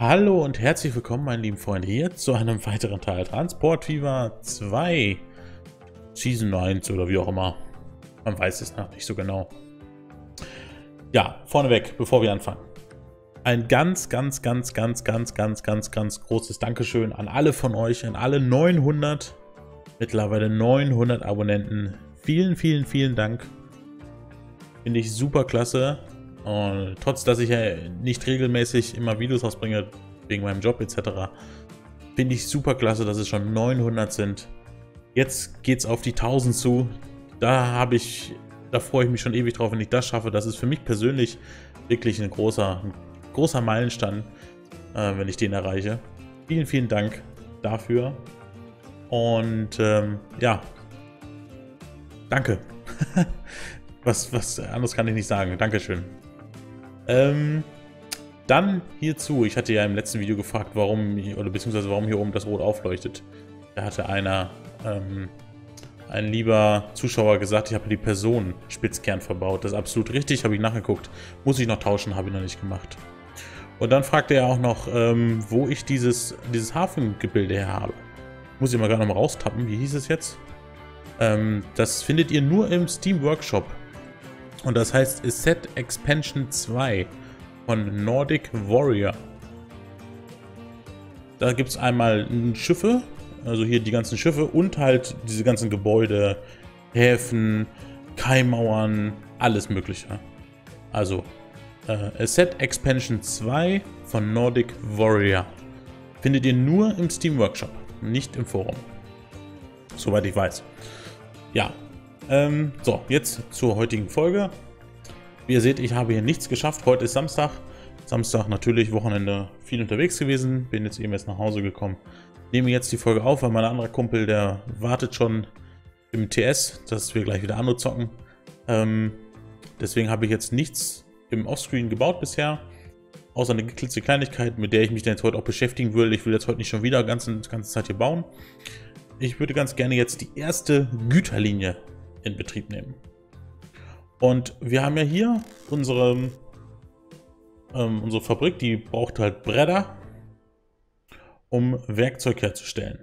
Hallo und herzlich willkommen, meine lieben Freunde, hier zu einem weiteren Teil Transport Fever 2 Season 1 oder wie auch immer. Man weiß es noch nicht so genau. Ja, vorneweg, bevor wir anfangen. Ein ganz, ganz, ganz, ganz, ganz, ganz, ganz, ganz großes Dankeschön an alle von euch, an alle 900, mittlerweile 900 Abonnenten. Vielen, vielen, vielen Dank. Finde ich super klasse. Und trotz, dass ich ja nicht regelmäßig immer Videos rausbringe, wegen meinem Job etc., finde ich super klasse, dass es schon 900 sind. Jetzt geht es auf die 1000 zu. Da habe ich, da freue ich mich schon ewig drauf, wenn ich das schaffe. Das ist für mich persönlich wirklich ein großer, ein großer Meilenstein, äh, wenn ich den erreiche. Vielen, vielen Dank dafür. Und ähm, ja, danke. was, was anderes kann ich nicht sagen. Dankeschön. Ähm, dann hierzu, ich hatte ja im letzten Video gefragt, warum, oder beziehungsweise warum hier oben das Rot aufleuchtet. Da hatte einer, ähm, ein lieber Zuschauer gesagt, ich habe die Person Spitzkern verbaut. Das ist absolut richtig, habe ich nachgeguckt. Muss ich noch tauschen, habe ich noch nicht gemacht. Und dann fragte er auch noch, ähm, wo ich dieses, dieses Hafengebilde her habe. Muss ich mal gerade noch mal raustappen, wie hieß es jetzt? Ähm, das findet ihr nur im Steam Workshop. Und das heißt Set Expansion 2 von Nordic Warrior. Da gibt es einmal Schiffe, also hier die ganzen Schiffe und halt diese ganzen Gebäude, Häfen, Kaimauern, alles mögliche. Also äh, Set Expansion 2 von Nordic Warrior. Findet ihr nur im Steam Workshop, nicht im Forum. Soweit ich weiß. Ja, ähm, so, jetzt zur heutigen Folge. Wie ihr seht, ich habe hier nichts geschafft. Heute ist Samstag. Samstag natürlich Wochenende viel unterwegs gewesen. Bin jetzt eben erst nach Hause gekommen. Nehme jetzt die Folge auf, weil mein anderer Kumpel, der wartet schon im TS, dass wir gleich wieder Anno zocken. Ähm, deswegen habe ich jetzt nichts im Offscreen gebaut bisher. Außer eine geklitzte Kleinigkeit, mit der ich mich dann jetzt heute auch beschäftigen will. Ich will jetzt heute nicht schon wieder die ganze, ganze Zeit hier bauen. Ich würde ganz gerne jetzt die erste Güterlinie in Betrieb nehmen. Und wir haben ja hier unsere, ähm, unsere Fabrik, die braucht halt Bretter, um Werkzeug herzustellen.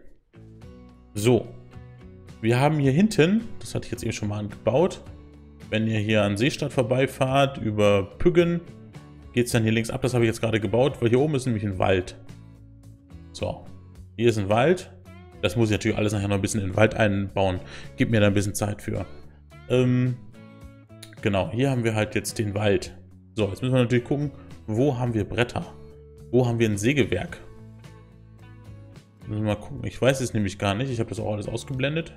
So, wir haben hier hinten, das hatte ich jetzt eben schon mal gebaut, wenn ihr hier an Seestadt vorbeifahrt, über Püggen, geht es dann hier links ab. Das habe ich jetzt gerade gebaut, weil hier oben ist nämlich ein Wald. So, hier ist ein Wald. Das muss ich natürlich alles nachher noch ein bisschen in den Wald einbauen. Gib mir da ein bisschen Zeit für. Ähm, genau, hier haben wir halt jetzt den Wald. So, jetzt müssen wir natürlich gucken, wo haben wir Bretter? Wo haben wir ein Sägewerk? Müssen wir mal gucken. Ich weiß es nämlich gar nicht. Ich habe das auch alles ausgeblendet.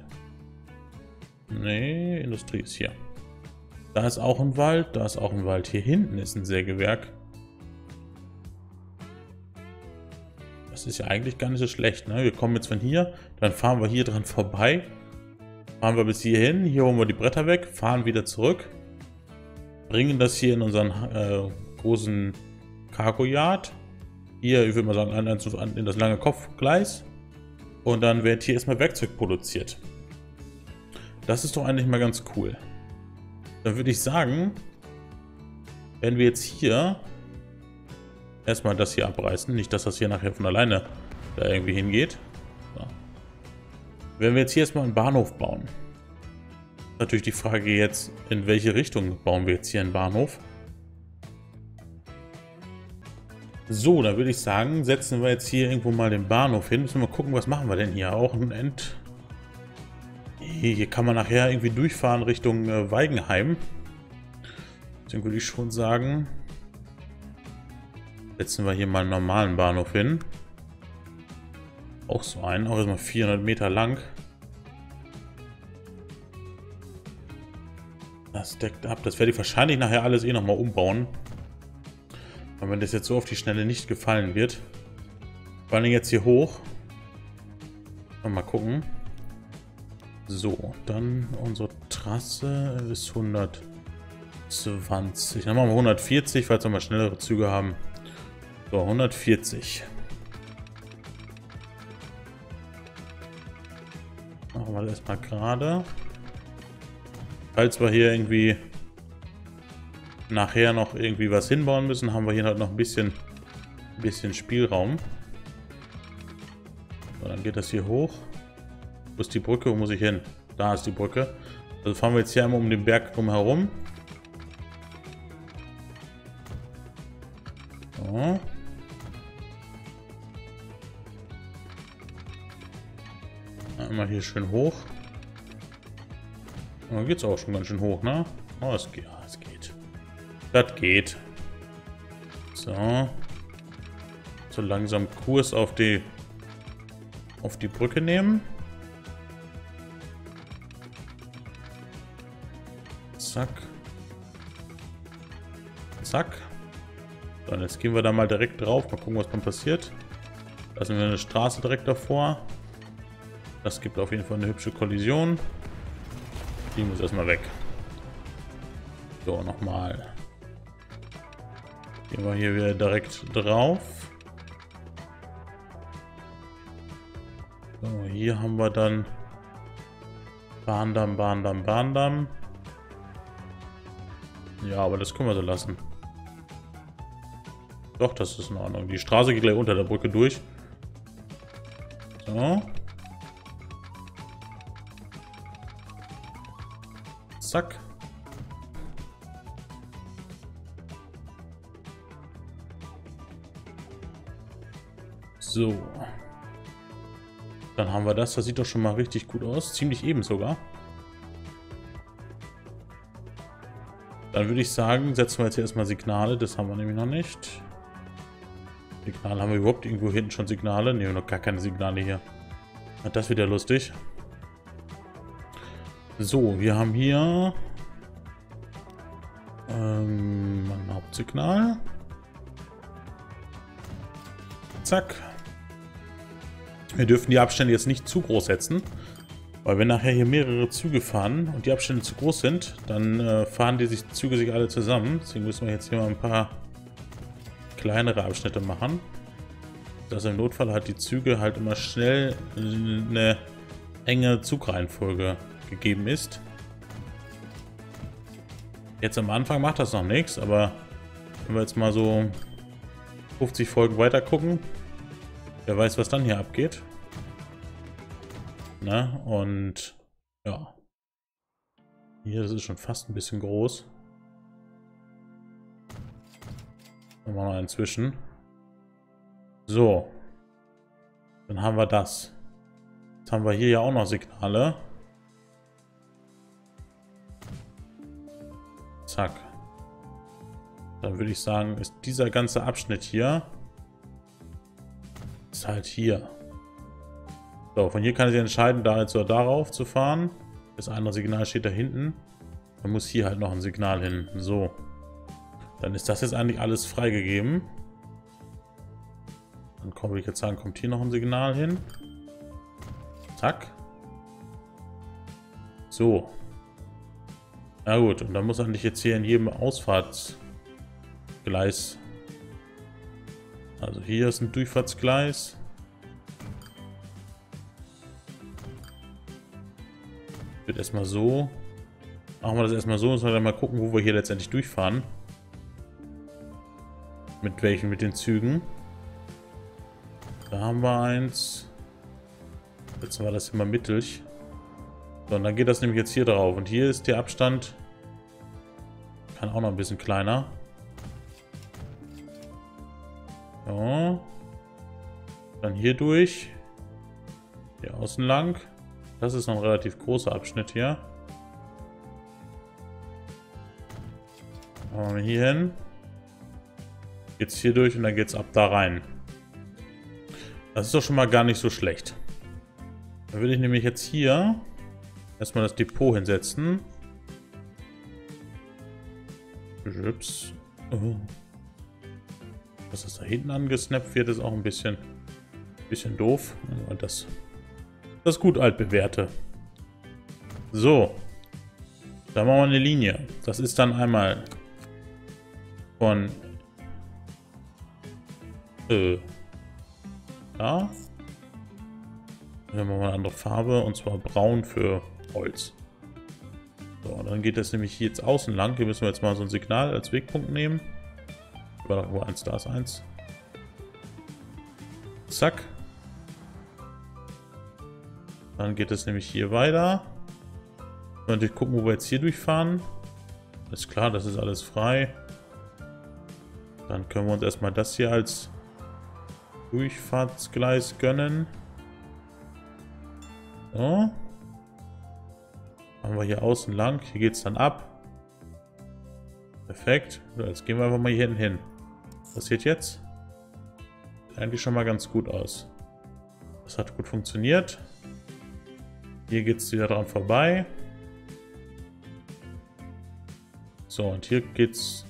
Nee, Industrie ist hier. Da ist auch ein Wald, da ist auch ein Wald. Hier hinten ist ein Sägewerk. Das ist ja eigentlich gar nicht so schlecht. Ne? Wir kommen jetzt von hier, dann fahren wir hier dran vorbei. Fahren wir bis hierhin, hier holen wir die Bretter weg, fahren wieder zurück. Bringen das hier in unseren äh, großen Cargo Yard. Hier, ich würde mal sagen, in das lange Kopfgleis. Und dann wird hier erstmal Werkzeug produziert. Das ist doch eigentlich mal ganz cool. Dann würde ich sagen, wenn wir jetzt hier erstmal das hier abreißen. Nicht, dass das hier nachher von alleine da irgendwie hingeht. So. Wenn wir jetzt hier erstmal einen Bahnhof bauen. Natürlich die Frage jetzt, in welche Richtung bauen wir jetzt hier einen Bahnhof? So, dann würde ich sagen, setzen wir jetzt hier irgendwo mal den Bahnhof hin. Müssen wir mal gucken, was machen wir denn hier? Auch ein End... Hier kann man nachher irgendwie durchfahren Richtung äh, Weigenheim. Deswegen würde ich schon sagen, Setzen wir hier mal einen normalen Bahnhof hin. Auch so einen, auch erstmal 400 Meter lang. Das deckt ab. Das werde ich wahrscheinlich nachher alles eh nochmal umbauen. Aber wenn das jetzt so auf die Schnelle nicht gefallen wird. Vor allem jetzt hier hoch. Mal gucken. So, dann unsere Trasse ist 120. Dann machen wir 140, falls wir mal schnellere Züge haben. So, 140. Machen wir das erstmal gerade. Falls wir hier irgendwie nachher noch irgendwie was hinbauen müssen, haben wir hier halt noch ein bisschen bisschen Spielraum. So, dann geht das hier hoch. Wo ist die Brücke? Wo muss ich hin? Da ist die Brücke. Also fahren wir jetzt hier einmal um den Berg drumherum. So. Schön hoch. Da geht es auch schon ganz schön hoch, ne? Oh, es geht. Es geht. Das geht. So. So langsam Kurs auf die auf die Brücke nehmen. Zack. Zack. So, und jetzt gehen wir da mal direkt drauf. Mal gucken, was dann passiert. Lassen wir eine Straße direkt davor. Das gibt auf jeden Fall eine hübsche Kollision. Die muss erstmal weg. So, nochmal. Gehen wir hier wieder direkt drauf. So, hier haben wir dann Bahndamm, Bahndamm, Bahndamm. Ja, aber das können wir so lassen. Doch, das ist in Ordnung. Die Straße geht gleich unter der Brücke durch. So. Zack. So. Dann haben wir das. Das sieht doch schon mal richtig gut aus. Ziemlich eben sogar. Dann würde ich sagen, setzen wir jetzt erstmal Signale. Das haben wir nämlich noch nicht. Signale haben wir überhaupt irgendwo hinten schon Signale? Ne, noch gar keine Signale hier. Das wird ja lustig. So, wir haben hier ähm, ein Hauptsignal. Zack. Wir dürfen die Abstände jetzt nicht zu groß setzen. Weil wenn nachher hier mehrere Züge fahren und die Abstände zu groß sind, dann äh, fahren die sich, Züge sich alle zusammen. Deswegen müssen wir jetzt hier mal ein paar kleinere Abschnitte machen. Dass im Notfall halt die Züge halt immer schnell eine enge Zugreihenfolge gegeben ist. Jetzt am Anfang macht das noch nichts, aber wenn wir jetzt mal so 50 Folgen weiter gucken, wer weiß, was dann hier abgeht. Ne? Und ja. Hier, das ist schon fast ein bisschen groß. Dann machen wir noch einen. So. Dann haben wir das. Jetzt haben wir hier ja auch noch Signale. Zack. Dann würde ich sagen, ist dieser ganze Abschnitt hier ist halt hier. So, von hier kann ich entscheiden, da jetzt oder darauf zu fahren. Das andere Signal steht da hinten. Dann muss hier halt noch ein Signal hin. So. Dann ist das jetzt eigentlich alles freigegeben. Dann komme ich jetzt sagen, kommt hier noch ein Signal hin. Zack. So. Na gut, und dann muss eigentlich jetzt hier in jedem Ausfahrtsgleis... Also hier ist ein Durchfahrtsgleis. Wird erstmal so. Machen wir das erstmal so, und dann mal gucken, wo wir hier letztendlich durchfahren. Mit welchen, mit den Zügen. Da haben wir eins. Jetzt war das immer mittig. So, und dann geht das nämlich jetzt hier drauf. Und hier ist der Abstand kann auch noch ein bisschen kleiner. So. Dann hier durch. Hier außen lang. Das ist noch ein relativ großer Abschnitt hier. Machen wir hier hin. Geht's hier durch und dann geht's ab da rein. Das ist doch schon mal gar nicht so schlecht. Dann würde ich nämlich jetzt hier erstmal das Depot hinsetzen. Ups. Oh. Was das da hinten angesnappt wird, ist auch ein bisschen, bisschen doof. Und das, das gut altbewährte. So. Da machen wir eine Linie. Das ist dann einmal von äh, da. Dann machen wir eine andere Farbe und zwar braun für Holz. So, dann geht das nämlich jetzt außen lang. Hier müssen wir jetzt mal so ein Signal als Wegpunkt nehmen. War doch irgendwo eins, da ist eins. Zack. Dann geht es nämlich hier weiter. Und ich gucken, wo wir jetzt hier durchfahren. Ist klar, das ist alles frei. Dann können wir uns erstmal das hier als Durchfahrtsgleis gönnen. So. Machen wir hier außen lang. Hier geht es dann ab. Perfekt. Jetzt gehen wir einfach mal hier hinten hin. Was passiert jetzt? Sieht eigentlich schon mal ganz gut aus. Das hat gut funktioniert. Hier geht es wieder dran vorbei. So, und hier geht es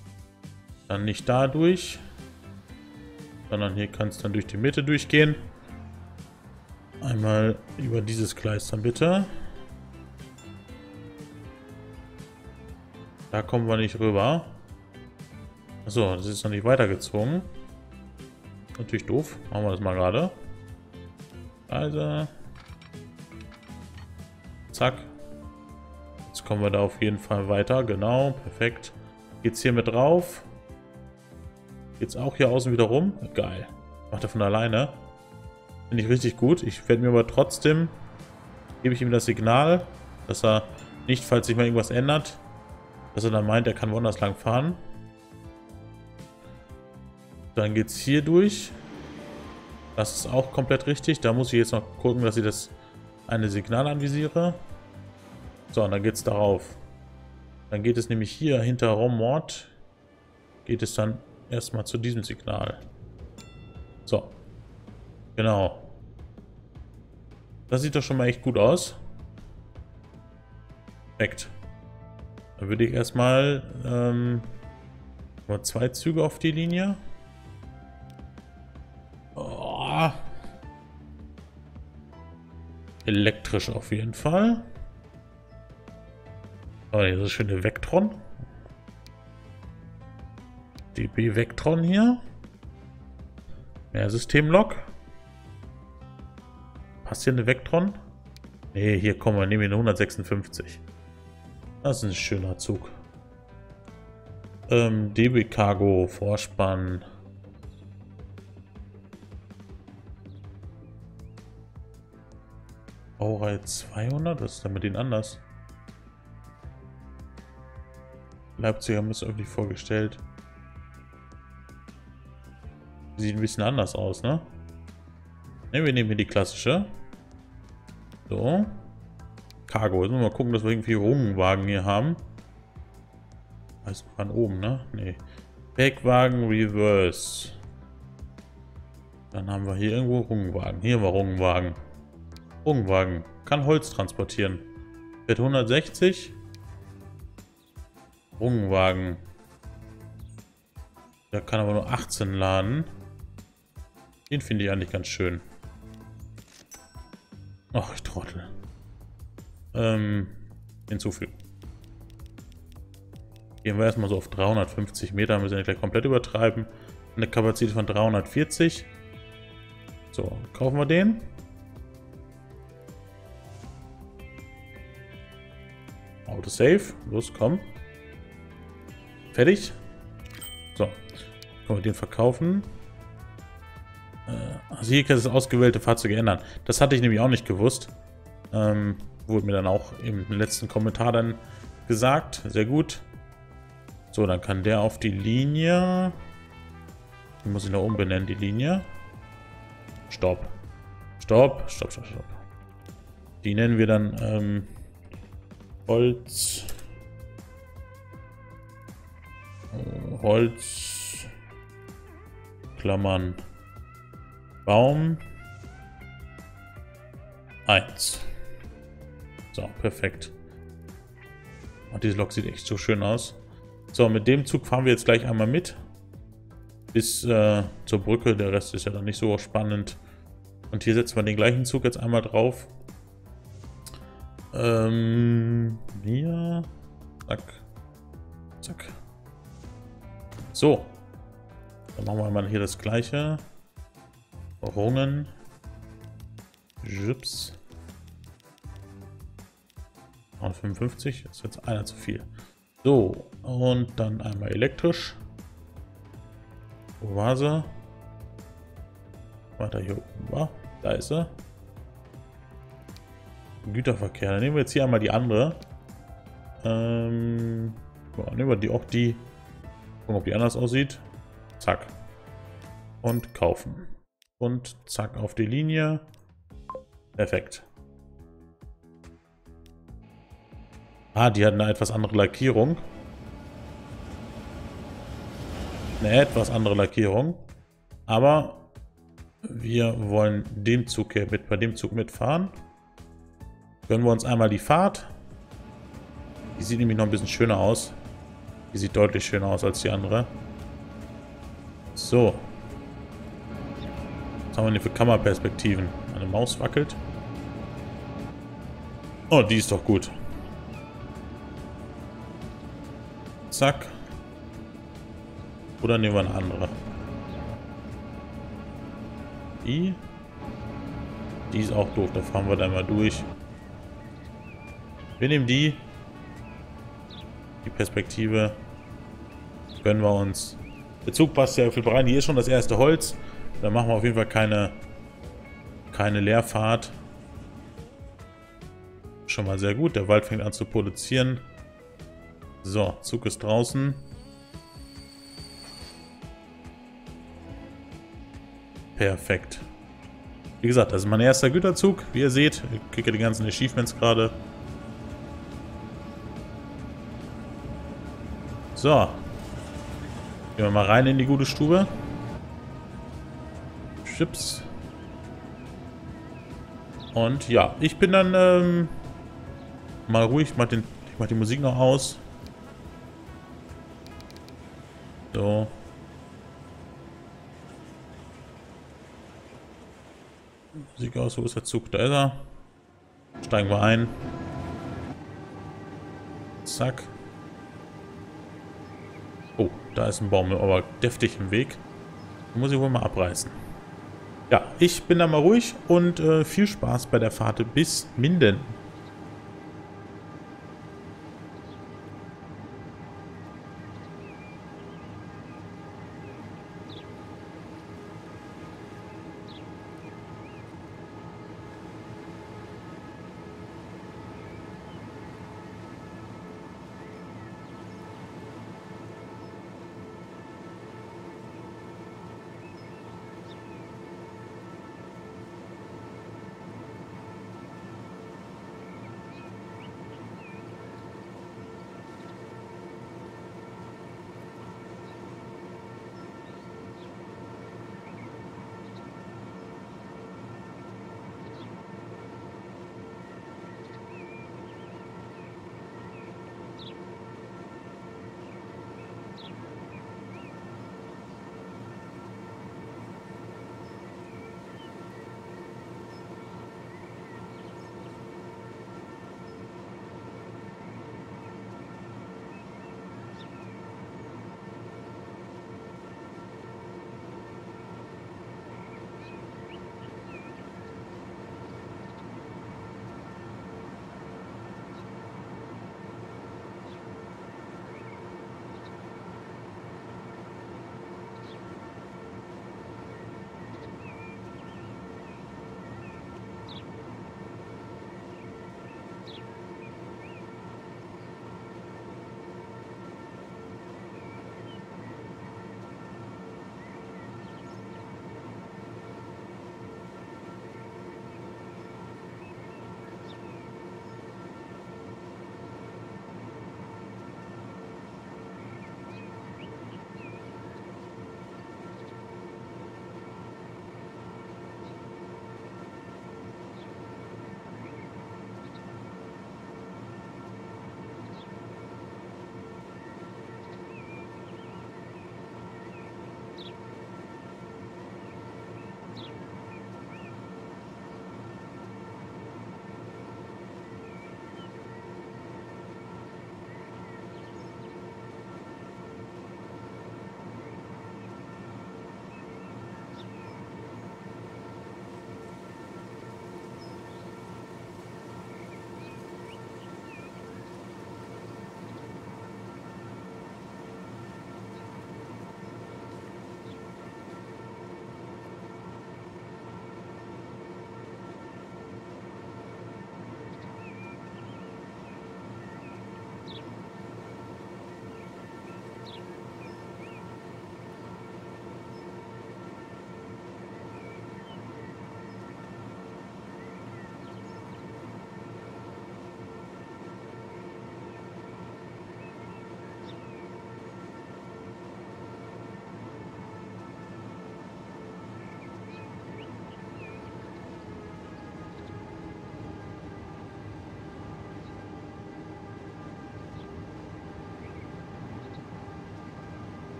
dann nicht da durch, sondern hier kann es dann durch die Mitte durchgehen. Einmal über dieses Gleis dann bitte. Da kommen wir nicht rüber. Achso, das ist noch nicht weitergezogen. Natürlich doof. Machen wir das mal gerade. Also. Zack. Jetzt kommen wir da auf jeden Fall weiter. Genau, perfekt. Geht's hier mit drauf. Geht's auch hier außen wieder rum. Geil. Macht er von alleine. Finde ich richtig gut. Ich werde mir aber trotzdem, gebe ich ihm das Signal, dass er nicht, falls sich mal irgendwas ändert, dass er dann meint, er kann woanders lang fahren. Dann geht es hier durch. Das ist auch komplett richtig. Da muss ich jetzt noch gucken, dass ich das eine Signal anvisiere. So, und dann geht es darauf. Dann geht es nämlich hier hinter Romort. Geht es dann erstmal zu diesem Signal. So. Genau. Das sieht doch schon mal echt gut aus. Perfekt. Dann würde ich erstmal ähm, mal zwei Züge auf die Linie. Oh. Elektrisch auf jeden Fall. Oh, das schöne Vectron. DB Vectron hier. Mehr Systemlog. Passt hier eine Vectron? Ne, hier kommen wir, nehmen wir eine 156. Das ist ein schöner Zug. Ähm, DB Cargo, Vorspann. Baureihe 200? Was ist denn mit denen anders? Leipzig haben es irgendwie vorgestellt. Sieht ein bisschen anders aus, ne? Ne, wir nehmen hier die klassische. So. Cargo. Jetzt müssen wir mal gucken, dass wir irgendwie Rungenwagen hier haben. Heißt man oben, ne? Ne. Backwagen Reverse. Dann haben wir hier irgendwo Rungenwagen. Hier war Rungenwagen. Rungenwagen. Kann Holz transportieren. Fährt 160. Rungenwagen. Der kann aber nur 18 laden. Den finde ich eigentlich ganz schön. Ach, ich trottel. Ähm, hinzufügen. Gehen wir erstmal so auf 350 Meter, müssen wir gleich komplett übertreiben. Eine Kapazität von 340. So, kaufen wir den. Autosave. Los, komm. Fertig. So. Können wir den verkaufen. Also hier kann das ausgewählte Fahrzeuge ändern. Das hatte ich nämlich auch nicht gewusst. Ähm, wurde mir dann auch im letzten Kommentar dann gesagt. Sehr gut. So, dann kann der auf die Linie... Die muss ich noch umbenennen, die Linie. Stopp. Stopp, stopp, stopp, stopp. Die nennen wir dann ähm, Holz... Holz... Klammern Baum 1. So, perfekt. Und diese Lok sieht echt so schön aus. So, mit dem Zug fahren wir jetzt gleich einmal mit. Bis äh, zur Brücke. Der Rest ist ja dann nicht so spannend. Und hier setzen wir den gleichen Zug jetzt einmal drauf. Ähm, hier. Zack. Zack. So. Dann machen wir mal hier das gleiche. Rungen. Jips. 55 ist jetzt einer zu viel. So, und dann einmal elektrisch. Wo war sie? Weiter hier oben war. Da ist er. Güterverkehr. Dann nehmen wir jetzt hier einmal die andere. Ähm, ja, nehmen wir die auch die. Gucken, ob die anders aussieht. Zack. Und kaufen. Und zack auf die Linie. Perfekt. Ah, die hat eine etwas andere Lackierung. Eine etwas andere Lackierung. Aber wir wollen dem Zug hier mit, bei dem Zug mitfahren. Gönnen wir uns einmal die Fahrt. Die sieht nämlich noch ein bisschen schöner aus. Die sieht deutlich schöner aus als die andere. So. Was haben wir denn für Kammerperspektiven? Eine Maus wackelt. Oh, die ist doch gut. Zack. Oder nehmen wir eine andere. Die. Die ist auch doof. Da fahren wir dann mal durch. Wir nehmen die. Die Perspektive. Gönnen wir uns. Der Zug passt ja viel rein. Hier ist schon das erste Holz. Da machen wir auf jeden Fall keine, keine Leerfahrt. Schon mal sehr gut. Der Wald fängt an zu produzieren. So, Zug ist draußen. Perfekt. Wie gesagt, das ist mein erster Güterzug. Wie ihr seht, ich kriege die ganzen Achievements gerade. So. Gehen wir mal rein in die gute Stube. Chips. Und ja, ich bin dann ähm, mal ruhig, mach den, ich mach die Musik noch aus. So. Musik aus, wo ist der Zug? Da ist er. Steigen wir ein. Zack. Oh, da ist ein Baum, aber deftig im Weg. Den muss ich wohl mal abreißen. Ja, ich bin da mal ruhig und äh, viel Spaß bei der Fahrt bis Minden.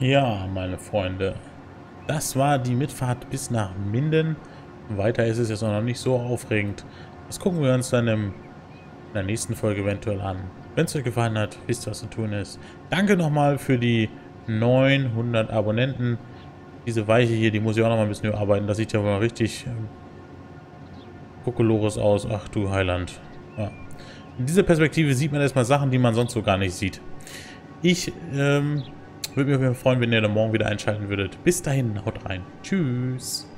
Ja, meine Freunde, das war die Mitfahrt bis nach Minden. Weiter ist es jetzt noch nicht so aufregend. Das gucken wir uns dann im, in der nächsten Folge eventuell an. Wenn es euch gefallen hat, wisst ihr, was zu tun ist. Danke nochmal für die 900 Abonnenten. Diese Weiche hier, die muss ich auch noch mal ein bisschen überarbeiten. Das sieht ja mal richtig Kokolores ähm, aus. Ach du Heiland. Ja. In dieser Perspektive sieht man erstmal Sachen, die man sonst so gar nicht sieht. Ich ähm, würde mich freuen, wenn ihr dann morgen wieder einschalten würdet. Bis dahin, haut rein. Tschüss.